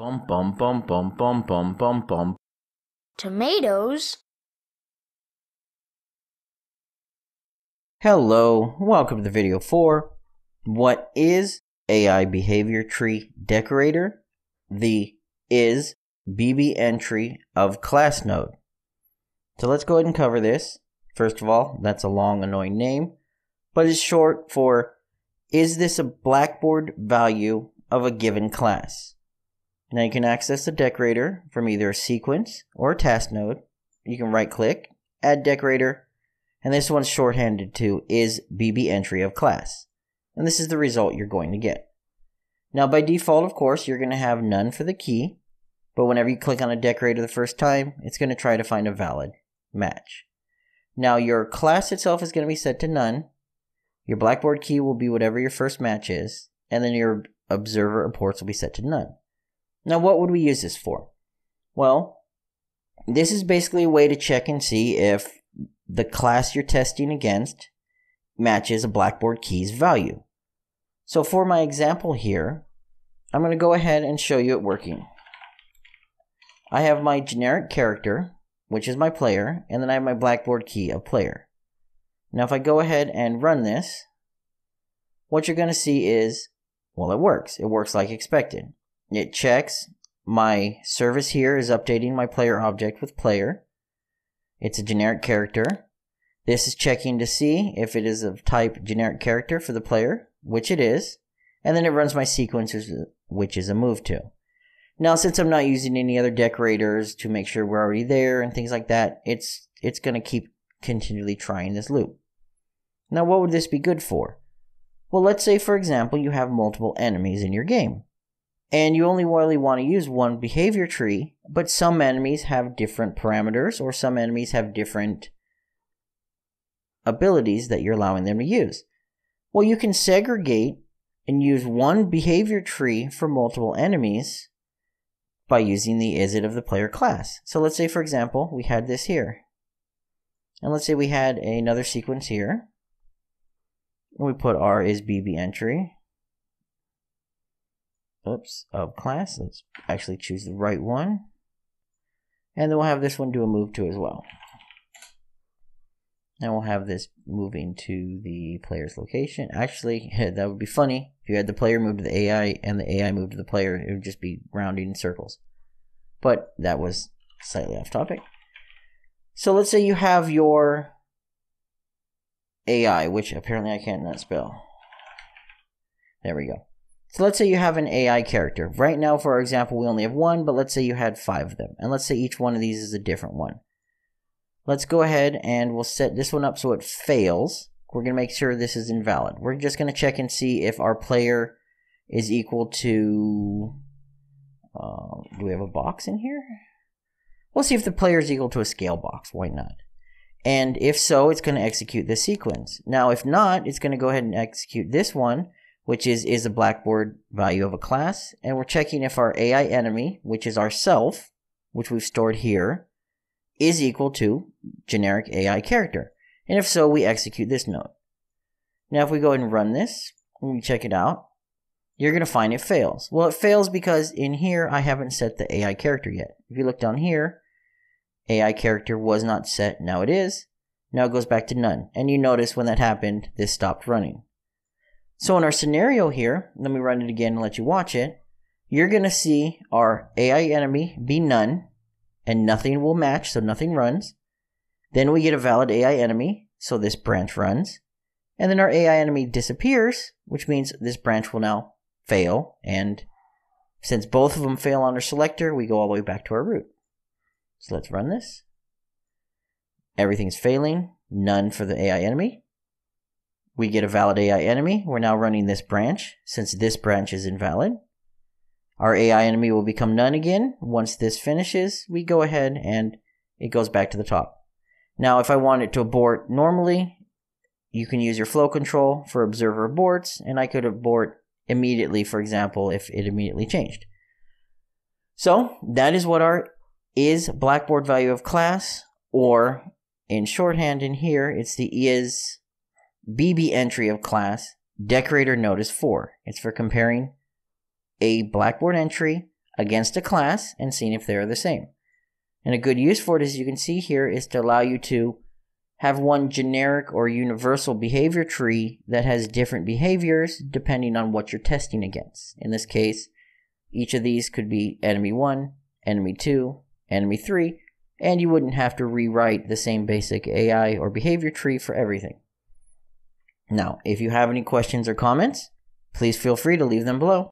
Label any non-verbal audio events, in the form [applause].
Bum bum bum bum bum bum bum bum. Tomatoes? Hello, welcome to the video for what is AI behavior tree decorator? The is BB entry of class node. So let's go ahead and cover this. First of all, that's a long annoying name, but it's short for is this a blackboard value of a given class? Now you can access the decorator from either a sequence or a task node. You can right click, add decorator, and this one's shorthanded to is BB entry of class. And this is the result you're going to get. Now by default, of course, you're going to have none for the key, but whenever you click on a decorator the first time, it's going to try to find a valid match. Now your class itself is going to be set to none. Your Blackboard key will be whatever your first match is, and then your observer aborts will be set to none. Now, what would we use this for? Well, this is basically a way to check and see if the class you're testing against matches a Blackboard key's value. So for my example here, I'm going to go ahead and show you it working. I have my generic character, which is my player, and then I have my Blackboard key of player. Now if I go ahead and run this, what you're going to see is, well, it works. It works like expected. It checks my service here is updating my player object with player. It's a generic character. This is checking to see if it is of type generic character for the player, which it is. And then it runs my sequence, which is a move to. Now, since I'm not using any other decorators to make sure we're already there and things like that, it's it's going to keep continually trying this loop. Now, what would this be good for? Well, let's say, for example, you have multiple enemies in your game and you only really want to use one behavior tree, but some enemies have different parameters or some enemies have different abilities that you're allowing them to use. Well, you can segregate and use one behavior tree for multiple enemies by using the is it of the player class. So let's say, for example, we had this here. And let's say we had another sequence here. We put our is BB entry oops, of class. Let's actually choose the right one. And then we'll have this one do a move to as well. And we'll have this moving to the player's location. Actually, [laughs] that would be funny. If you had the player move to the AI and the AI move to the player, it would just be rounding in circles. But that was slightly off topic. So let's say you have your AI, which apparently I can't not spell. There we go. So let's say you have an AI character. Right now, for our example, we only have one, but let's say you had five of them. And let's say each one of these is a different one. Let's go ahead and we'll set this one up so it fails. We're going to make sure this is invalid. We're just going to check and see if our player is equal to... Uh, do we have a box in here? We'll see if the player is equal to a scale box. Why not? And if so, it's going to execute this sequence. Now, if not, it's going to go ahead and execute this one which is is a blackboard value of a class, and we're checking if our AI enemy, which is ourself, which we've stored here, is equal to generic AI character. And if so, we execute this node. Now if we go ahead and run this, and we check it out, you're going to find it fails. Well, it fails because in here I haven't set the AI character yet. If you look down here, AI character was not set, now it is. Now it goes back to none. And you notice when that happened, this stopped running. So in our scenario here, let me run it again and let you watch it. You're going to see our AI enemy be none, and nothing will match, so nothing runs. Then we get a valid AI enemy, so this branch runs. And then our AI enemy disappears, which means this branch will now fail. And since both of them fail on our selector, we go all the way back to our root. So let's run this. Everything's failing, none for the AI enemy. We get a valid AI enemy. We're now running this branch since this branch is invalid. Our AI enemy will become none again. Once this finishes, we go ahead and it goes back to the top. Now, if I want it to abort normally, you can use your flow control for observer aborts, and I could abort immediately, for example, if it immediately changed. So that is what our is blackboard value of class, or in shorthand in here, it's the is BB entry of class decorator notice 4. It's for comparing a Blackboard entry against a class and seeing if they are the same. And a good use for it, as you can see here, is to allow you to have one generic or universal behavior tree that has different behaviors depending on what you're testing against. In this case, each of these could be enemy 1, enemy 2, enemy 3, and you wouldn't have to rewrite the same basic AI or behavior tree for everything. Now, if you have any questions or comments, please feel free to leave them below.